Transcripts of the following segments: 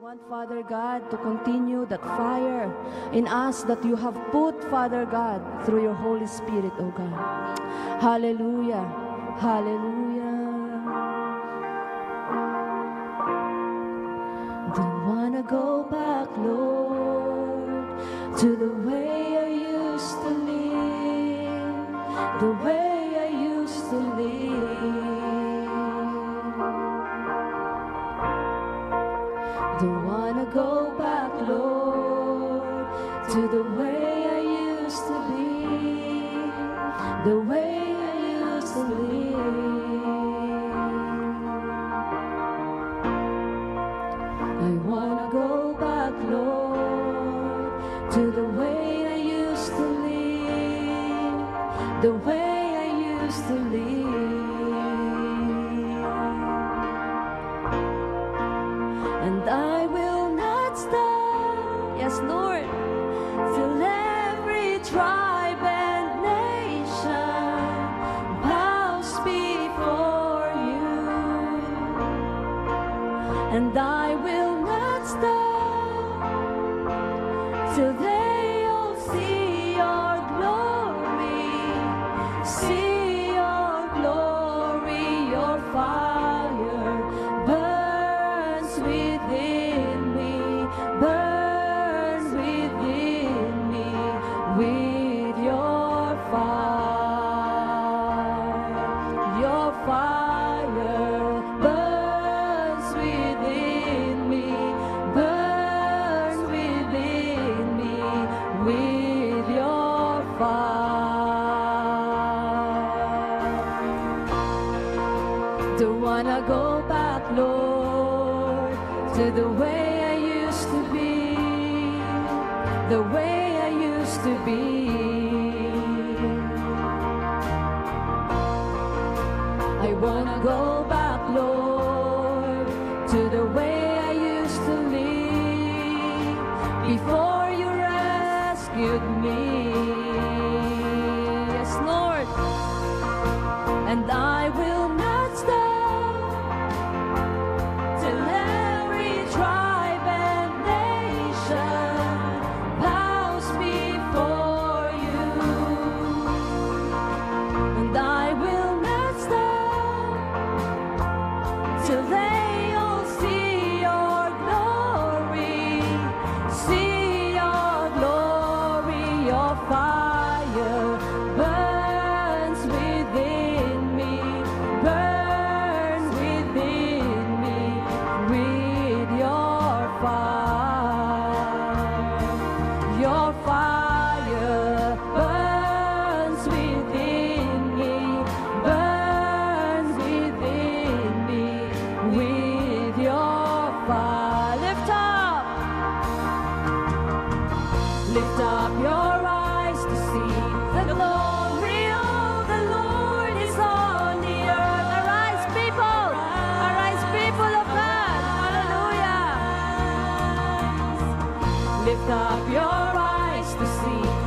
want, Father God, to continue that fire in us that you have put, Father God, through your Holy Spirit, O God. Hallelujah. Hallelujah. Don't wanna go back, Lord, to the way I used to live, the way wanna go back, Lord, to the way I used to be, the way I used to live. I wanna go back, Lord, to the way I used to live, the way and nation bows before you. And I will not stop till the way I used to be. I wanna go back, Lord, to the way I used to live before you rescued me. Yes, Lord. And I will lift up your eyes to see the glory of the Lord is on the earth. Arise, people, arise, people of God. Hallelujah. Lift up your eyes to see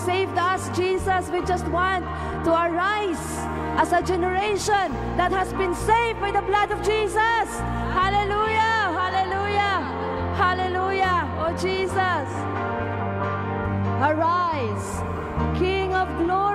saved us, Jesus, we just want to arise as a generation that has been saved by the blood of Jesus. Hallelujah! Hallelujah! Hallelujah! Oh, Jesus. Arise, King of glory.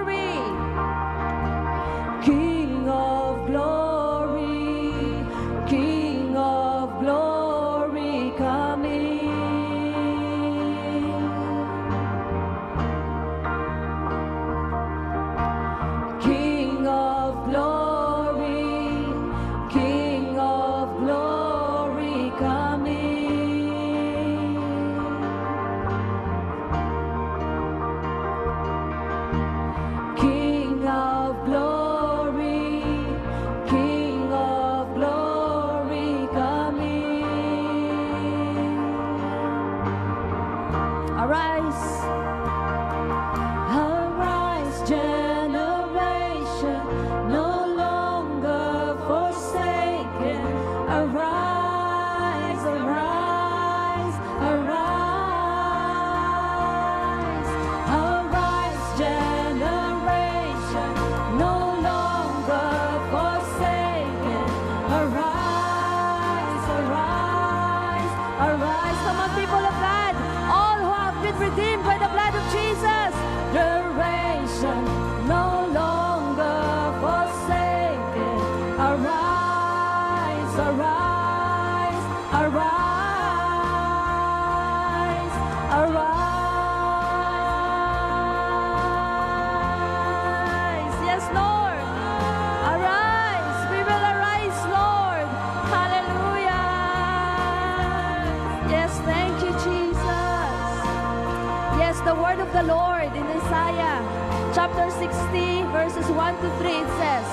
60, verses 1 to 3, it says,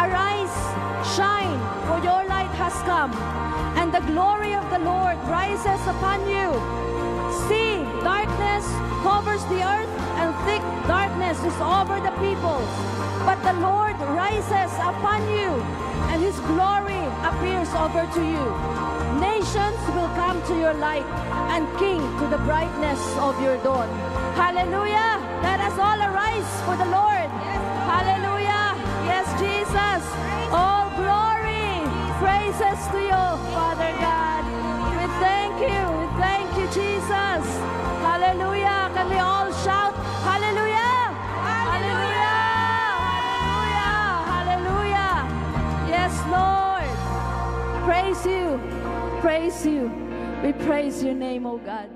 Arise, shine, for your light has come, and the glory of the Lord rises upon you. See, darkness covers the earth, and thick darkness is over the peoples. But the Lord rises upon you, and his glory appears over to you. Nations will come to your light, and king to the brightness of your dawn. Hallelujah! Us all arise for the Lord. Hallelujah! Yes, Jesus. All glory, praises to you, Father God. We thank you. We thank you, Jesus. Hallelujah. Can we all shout? Hallelujah! Hallelujah! Hallelujah! Hallelujah! Yes, Lord. Praise you. Praise you. We praise your name, oh God.